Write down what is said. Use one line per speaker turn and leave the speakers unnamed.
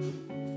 Música